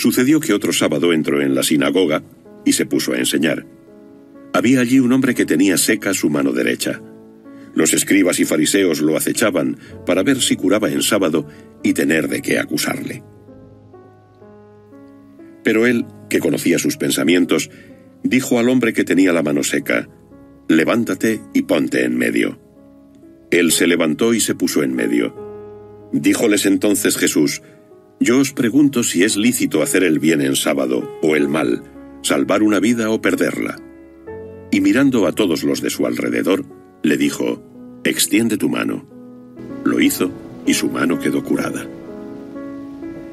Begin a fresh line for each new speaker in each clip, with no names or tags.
Sucedió que otro sábado entró en la sinagoga y se puso a enseñar. Había allí un hombre que tenía seca su mano derecha. Los escribas y fariseos lo acechaban para ver si curaba en sábado y tener de qué acusarle. Pero él, que conocía sus pensamientos, dijo al hombre que tenía la mano seca, Levántate y ponte en medio. Él se levantó y se puso en medio. Díjoles entonces Jesús, Yo os pregunto si es lícito hacer el bien en sábado o el mal, salvar una vida o perderla. Y mirando a todos los de su alrededor, le dijo, Extiende tu mano. Lo hizo y su mano quedó curada.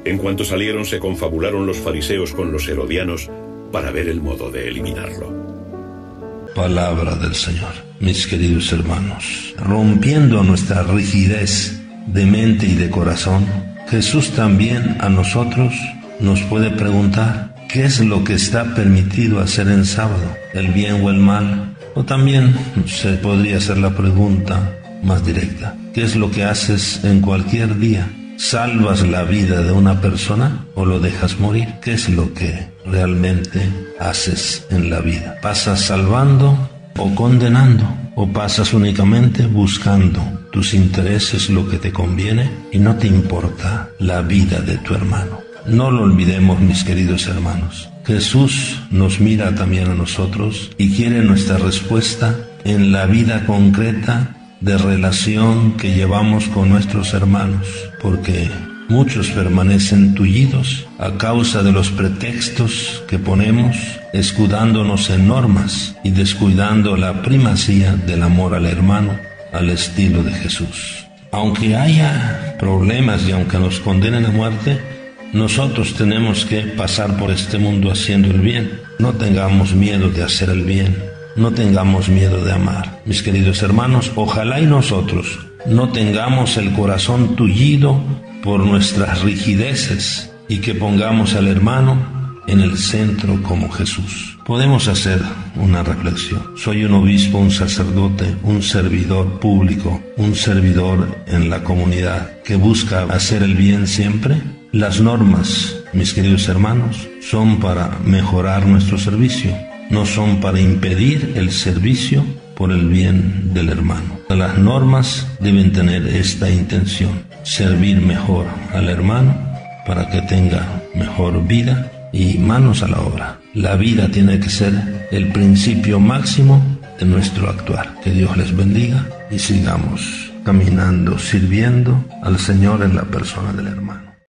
En cuanto salieron se confabularon los fariseos con los herodianos para ver el modo de eliminarlo.
Palabra del Señor, mis queridos hermanos. Rompiendo nuestra rigidez de mente y de corazón, Jesús también a nosotros nos puede preguntar qué es lo que está permitido hacer en sábado, el bien o el mal. O también se podría hacer la pregunta más directa, ¿qué es lo que haces en cualquier día? ¿Salvas la vida de una persona o lo dejas morir? ¿Qué es lo que realmente haces en la vida? ¿Pasas salvando o condenando? ¿O pasas únicamente buscando tus intereses, lo que te conviene y no te importa la vida de tu hermano? No lo olvidemos, mis queridos hermanos. Jesús nos mira también a nosotros y quiere nuestra respuesta en la vida concreta de relación que llevamos con nuestros hermanos, porque muchos permanecen tullidos a causa de los pretextos que ponemos, escudándonos en normas y descuidando la primacía del amor al hermano al estilo de Jesús. Aunque haya problemas y aunque nos condenen a muerte, nosotros tenemos que pasar por este mundo haciendo el bien. No tengamos miedo de hacer el bien no tengamos miedo de amar. Mis queridos hermanos, ojalá y nosotros no tengamos el corazón tullido por nuestras rigideces y que pongamos al hermano en el centro como Jesús. Podemos hacer una reflexión. Soy un obispo, un sacerdote, un servidor público, un servidor en la comunidad que busca hacer el bien siempre. Las normas, mis queridos hermanos, son para mejorar nuestro servicio no son para impedir el servicio por el bien del hermano. Las normas deben tener esta intención, servir mejor al hermano para que tenga mejor vida y manos a la obra. La vida tiene que ser el principio máximo de nuestro actuar. Que Dios les bendiga y sigamos caminando, sirviendo al Señor en la persona del hermano.